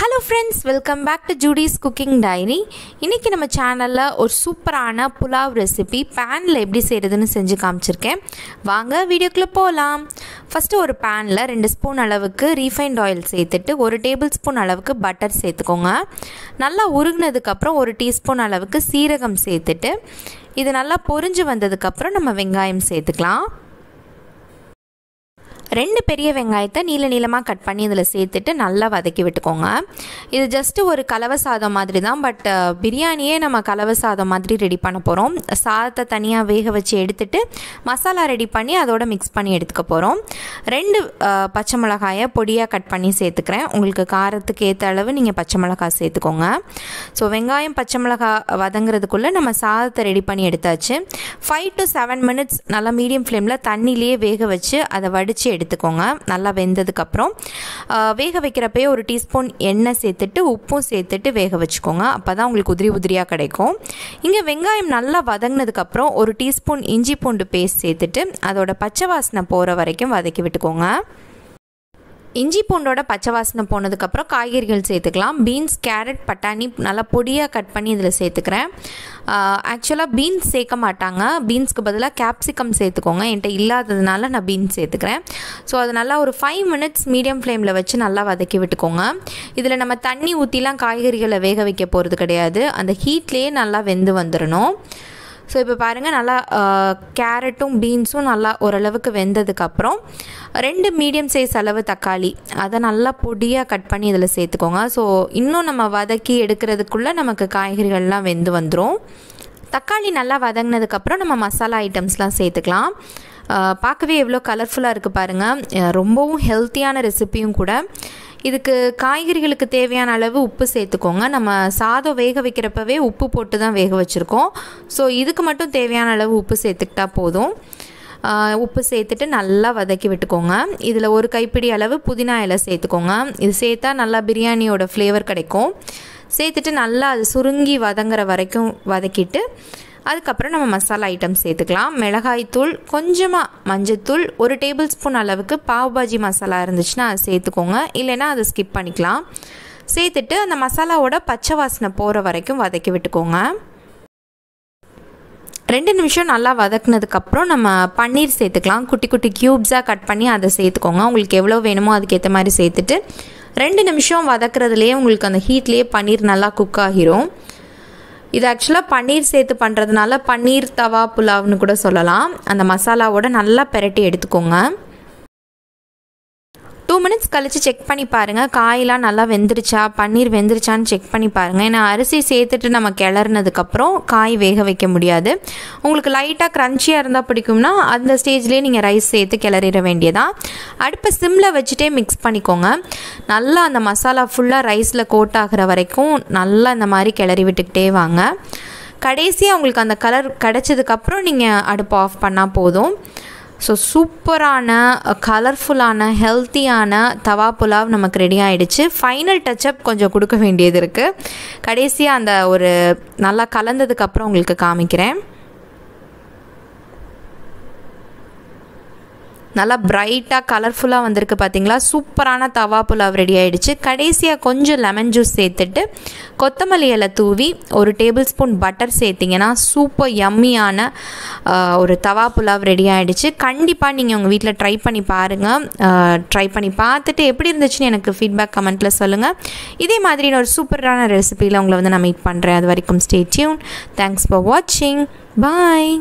Hello friends welcome back to Judy's cooking diary இன்றைக்கி நம்ம சேனலில் ஒரு சூப்பரான புலாவ் ரெசிபி பேனில் எப்படி செய்கிறதுன்னு செஞ்சு காமிச்சிருக்கேன். வாங்க வீடியோக்குள்ளே போகலாம் ஃபஸ்ட்டு ஒரு பேனில் ரெண்டு ஸ்பூன் அளவுக்கு ரீஃபைண்ட் ஆயில் சேர்த்துட்டு ஒரு டேபிள் ஸ்பூன் அளவுக்கு பட்டர் சேர்த்துக்கோங்க. நல்லா உருகினதுக்கப்புறம் ஒரு டீஸ்பூன் அளவுக்கு சீரகம் சேர்த்துட்டு இது நல்லா பொரிஞ்சு வந்ததுக்கப்புறம் நம்ம வெங்காயம் சேர்த்துக்கலாம். ரெண்டு பெரிய வெங்காயத்தை நீள நீளமாக கட் பண்ணி இதில் சேர்த்துட்டு நல்லா வதக்கி விட்டுக்கோங்க. இது ஜஸ்ட்டு ஒரு கலவை சாதம் மாதிரி தான் பட் பிரியாணியே நம்ம கலவை சாதம் மாதிரி ரெடி பண்ண போகிறோம் சாதத்தை தனியாக வேக வச்சு எடுத்துட்டு மசாலா ரெடி பண்ணி அதோட மிக்ஸ் பண்ணி எடுத்துக்க போகிறோம் ரெண்டு பச்சை மிளகாயை பொடியாக கட் பண்ணி சேர்த்துக்கிறேன். உங்களுக்கு காரத்துக்கு ஏற்ற அளவு நீங்கள் பச்சை மிளகாய் சேர்த்துக்கோங்க. ஸோ வெங்காயம் பச்சை மிளகாய் வதங்குறதுக்குள்ளே நம்ம சாதத்தை ரெடி பண்ணி எடுத்தாச்சு. ஃபைவ் டு செவன் மினிட்ஸ் நல்லா மீடியம் ஃப்ளேமில் தண்ணியிலேயே வேக வச்சு அதை வடித்து எடுத்துக்கோங்க. நல்லா வெந்ததுக்கப்புறம் வேக வைக்கிறப்பே ஒரு டீஸ்பூன் எண்ணெய் சேர்த்துட்டு உப்பும் சேர்த்துட்டு வேக வச்சுக்கோங்க. அப்போ தான் உங்களுக்கு உதிரி உதிரியாக கிடைக்கும். இங்கே வெங்காயம் நல்லா வதங்கினதுக்கப்புறம் ஒரு டீஸ்பூன் இஞ்சி பூண்டு பேஸ்ட் சேர்த்துட்டு அதோட பச்சை வாசனை போகிற வரைக்கும் வதக்கி விட்டுக்கோங்க. இஞ்சி பூண்டோட பச்சை வாசனை போனதுக்கப்புறம் காய்கறிகள் சேர்த்துக்கலாம். பீன்ஸ் கேரட் பட்டாணி நல்லா பொடியாக கட் பண்ணி இதில் சேர்த்துக்கிறேன். ஆக்சுவலாக பீன்ஸ் சேர்க்க மாட்டாங்க. பீன்ஸ்க்கு பதிலாக கேப்சிகம் சேர்த்துக்கோங்க. என்கிட்ட இல்லாததுனால நான் பீன்ஸ் சேர்த்துக்கிறேன். ஸோ அது நல்லா ஒரு ஃபைவ் மினிட்ஸ் மீடியம் ஃப்ளேமில் வச்சு நல்லா வதக்கி விட்டுக்கோங்க. இதில் நம்ம தண்ணி ஊற்றிலாம் காய்கறிகளை வேக வைக்க போகிறது கிடையாது. அந்த ஹீட்லேயே நல்லா வெந்து வந்துடணும் ஸோ இப்போ பாருங்கள் நல்லா கேரட்டும் பீன்ஸும் நல்லா ஓரளவுக்கு வெந்ததுக்கப்புறம் ரெண்டு மீடியம் சைஸ் அளவு தக்காளி அதை நல்லா பொடியாக கட் பண்ணி இதில் சேர்த்துக்கோங்க. ஸோ இன்னும் நம்ம வதக்கி எடுக்கிறதுக்குள்ளே நமக்கு காய்கறிகள்லாம் வெந்து வந்துடும் தக்காளி நல்லா வதங்கினதுக்கப்புறம் நம்ம மசாலா ஐட்டம்ஸ்லாம் சேர்த்துக்கலாம். பார்க்கவே எவ்வளோ கலர்ஃபுல்லாக இருக்குது பாருங்கள் ரொம்பவும் ஹெல்த்தியான ரெசிப்பியும் கூட. இதுக்கு காய்கறிகளுக்கு தேவையான அளவு உப்பு சேர்த்துக்கோங்க. நம்ம சாதம் வேக வைக்கிறப்பவே உப்பு போட்டு தான் வேக வச்சுருக்கோம். ஸோ இதுக்கு மட்டும் தேவையான அளவு உப்பு சேர்த்துக்கிட்டா போதும். உப்பு சேர்த்துட்டு நல்லா வதக்கி விட்டுக்கோங்க. இதில் ஒரு கைப்பிடி அளவு புதினா இலை சேர்த்துக்கோங்க. இது சேர்த்தா நல்லா பிரியாணியோட ஃப்ளேவர் கிடைக்கும். சேர்த்துட்டு நல்லா அது சுருங்கி வதங்குற வரைக்கும் வதக்கிட்டு அதுக்கப்புறம் நம்ம மசாலா ஐட்டம் சேர்த்துக்கலாம். மிளகாய்த்தூள் கொஞ்சமாக மஞ்சத்தூள் ஒரு டேபிள் ஸ்பூன் அளவுக்கு பாவ் பாஜி மசாலா இருந்துச்சுன்னா அதை சேர்த்துக்கோங்க. இல்லைன்னா அதை ஸ்கிப் பண்ணிக்கலாம். சேர்த்துட்டு அந்த மசாலாவோட பச்சை வாசனை போகிற வரைக்கும் வதக்கி விட்டுக்கோங்க. ரெண்டு நிமிஷம் நல்லா வதக்குனதுக்கப்புறம் நம்ம பன்னீர் சேர்த்துக்கலாம். குட்டி குட்டி க்யூப்ஸாக கட் பண்ணி அதை சேர்த்துக்கோங்க. உங்களுக்கு எவ்வளோ வேணுமோ அதுக்கேற்ற மாதிரி சேர்த்துட்டு ரெண்டு நிமிஷம் வதக்குறதுலேயே உங்களுக்கு அந்த ஹீட்லேயே பன்னீர் நல்லா குக் ஆகிரும். இது ஆக்சுவலாக பன்னீர் சேர்த்து பண்ணுறதுனால பன்னீர் தவா புலாவ்னு கூட சொல்லலாம். அந்த மசாலாவோட நல்லா பெரட்டி எடுத்துக்கோங்க. மினிட்ஸ் கழித்து செக் பண்ணி பாருங்கள் காயெலாம் நல்லா வெந்துருச்சா? பன்னீர் வெந்துருச்சான்னு செக் பண்ணி பாருங்கள் ஏன்னா அரிசி சேர்த்துட்டு நம்ம கிளறினதுக்கப்புறம் காய் வேக வைக்க முடியாது. உங்களுக்கு லைட்டாக க்ரன்ச்சியாக இருந்தால் பிடிக்கும்னா அந்த ஸ்டேஜ்லேயே நீங்கள் ரைஸ் சேர்த்து கிளறிட வேண்டியதான் அடுப்பை சிம்மில் வச்சுட்டே மிக்ஸ் பண்ணிக்கோங்க. நல்லா அந்த மசாலா ஃபுல்லாக ரைஸில் கோட் ஆகிற வரைக்கும் நல்லா இந்த மாதிரி கிளறி விட்டுக்கிட்டே வாங்க. கடைசியாக உங்களுக்கு அந்த கலர் கிடச்சதுக்கப்புறம் நீங்கள் அடுப்பை ஆஃப் பண்ணால் போதும். ஸோ சூப்பரான கலர்ஃபுல்லான ஹெல்த்தியான தவா புலாவ் நமக்கு ரெடி ஆகிடுச்சு ஃபைனல் டச்சப் கொஞ்சம் கொடுக்க வேண்டியது இருக்குது கடைசியாக அந்த ஒரு நல்லா கலந்ததுக்கப்புறம் உங்களுக்கு காமிக்கிறேன். நல்லா பிரைட்டாக கலர்ஃபுல்லாக வந்திருக்கு பார்த்தீங்களா சூப்பரான தவா புலாவ் ரெடி ஆகிடுச்சு கடைசியாக கொஞ்சம் லெமன் ஜூஸ் சேர்த்துட்டு கொத்தமல்லி இலை தூவி ஒரு டேபிள் ஸ்பூன் பட்டர் சேர்த்திங்கன்னா சூப்பர் யம்மியான ஒரு தவா புலாவ் ரெடி ஆகிடுச்சு கண்டிப்பாக நீங்கள் உங்கள் வீட்டில் ட்ரை பண்ணி பாருங்கள் ட்ரை பண்ணி பார்த்துட்டு எப்படி இருந்துச்சுன்னு எனக்கு ஃபீட்பேக் கமெண்ட்டில் சொல்லுங்கள் இதே மாதிரி ஒரு சூப்பரான ரெசிபியில் உங்களை வந்து நான் மீட் பண்ணுறேன் அது வரைக்கும் ஸ்டே டியூன் தேங்க்ஸ் ஃபார் வாட்சிங் பாய்